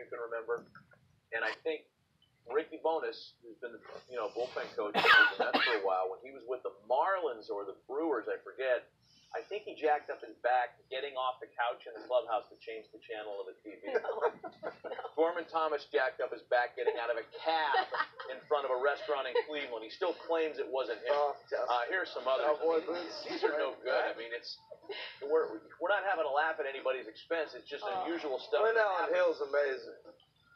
you can remember. And I think Ricky Bones, who's been the you know bullpen coach for for a while, when he was with the Marlins or the Brewers, I forget. I think he jacked up his back getting off the couch in the clubhouse to change the channel of the TV. Gorman Thomas jacked up his back getting out of a cab in front of a restaurant in Cleveland. He still claims it wasn't him. Oh, Uh, here's some others. I mean, these are no good. I mean, it's we're we're not having a laugh at anybody's expense. It's just Oh. unusual stuff. That Allen. Hill's amazing.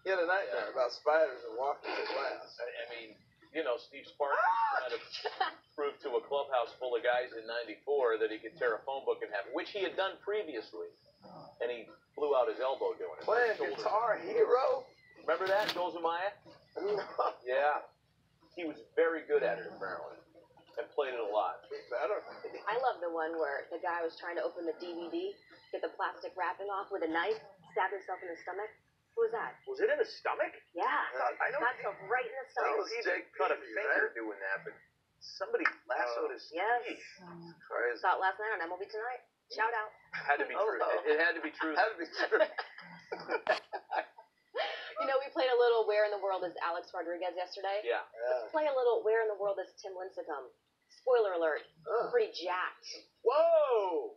He had a nightmare about spiders and walking to glass. I I mean, you know, Steve Sparks trying to prove to a clubhouse full of guys in '94 that he could tear a phone book in half, which he had done previously, and he blew out his elbow doing it. Playing Shoulder. Guitar Hero? Remember that, Joel Zumaya? Yeah, he was very good at it apparently, and played it a lot. Be better. I love the one where the guy was trying to open the DVD, get the plastic wrapping off with a knife, stab himself in the stomach. Who was that? Was it in the stomach? Yeah. I know Got himself right in the That was he Jake cut a Peavy, finger right? doing that, but somebody lassoed his Yes. teeth. Oh. Crazy. Saw it last night on MLB Tonight. Shout out. Had to be true. Hello. It, it had to be true. Had to be true. You know, we played a little Where in the World is Alex Rodriguez yesterday. Yeah. Yeah. Play a little Where in the World is Tim Lincecum. Spoiler alert, Ugh. pretty jacked. Whoa!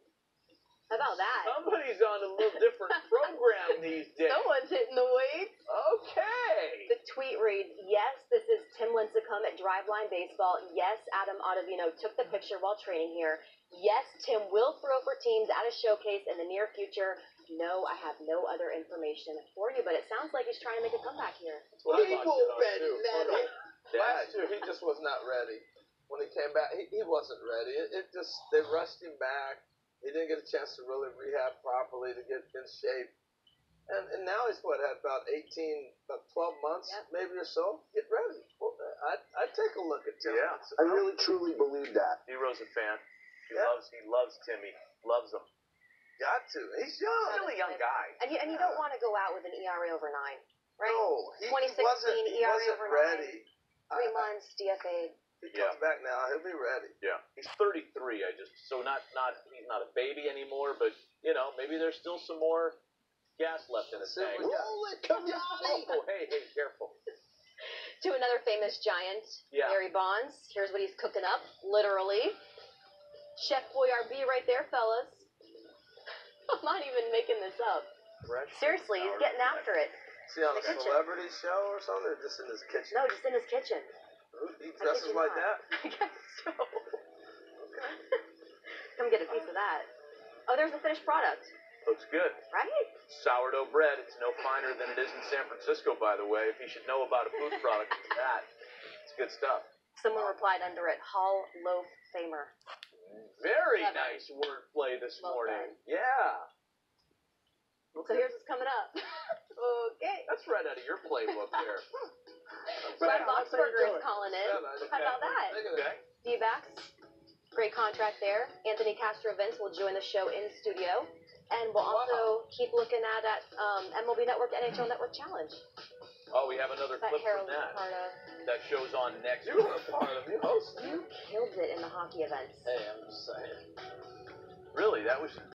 How about that? Somebody's on a little different program these days. Someone's hitting the weights. Okay. The tweet reads, Yes, this is Tim Lincecum at Driveline Baseball. Yes, Adam Ottavino took the picture while training here. Yes, Tim will throw for teams at a showcase in the near future. No, I have no other information for you, but it sounds like he's trying to make a comeback here. That's what I thought, Evil you know, Ben too. Metal. Yeah. Last year, he just was not ready. When he came back, he, he wasn't ready. It, it just, they rushed him back. He didn't get a chance to really rehab properly to get in shape. And, and now he's what, had about 18, about 12 months, Yep. maybe or so. Get ready. Well, I'd, I'd take a look at Tim. Yeah. Lincecum. I really truly believe that. Hero's a fan. He Yeah. loves. He loves Timmy. Loves him. Got to. He's young. He's Really young guy. And you, and you don't want to go out with an ERA over nine, right? No, he, he 2016 wasn't, he ERA wasn't over nine. Three I- I- months, DFA. He Yeah. comes back now. He'll be ready. Yeah. He's 33. I just so not not he's not a baby anymore, but you know maybe there's still some more gas left in his See tank. what we got. Roll it, Cavani! Oh, hey, hey, careful. To another famous giant, Yeah. Barry Bonds. Here's what he's cooking up, literally. Chef Boyardee right there, fellas. I'm not even making this up. Seriously, he's getting after it. Is he on a kitchen. celebrity show or something, or just in his kitchen? No, just in his kitchen. He dresses like not. that? I guess so. Come get a piece of that. Oh, there's the finished product, Looks good. right? Sourdough bread. It's no finer than it is in San Francisco, by the way. If you should know about a food product, it's that. It's good stuff. Someone replied under it, Hall Loaf Famer. Very Clever. nice wordplay this Well morning. done. Yeah. So here's what's coming up. okay. That's right out of your playbook there. Brad Wow, that's how you Boxberger is calling in. Yeah, man. How about that? Look at Okay. D-backs. Great contract there. Anthony Castrovince will join the show in studio. And we'll also keep looking at, at um, MLB Network NHL Network Challenge. Oh, we have another That clip Harold from that. part of. That show's on next. You were a part of it. You hosted. You killed it in the hockey events. Hey, I'm just saying. Really, that was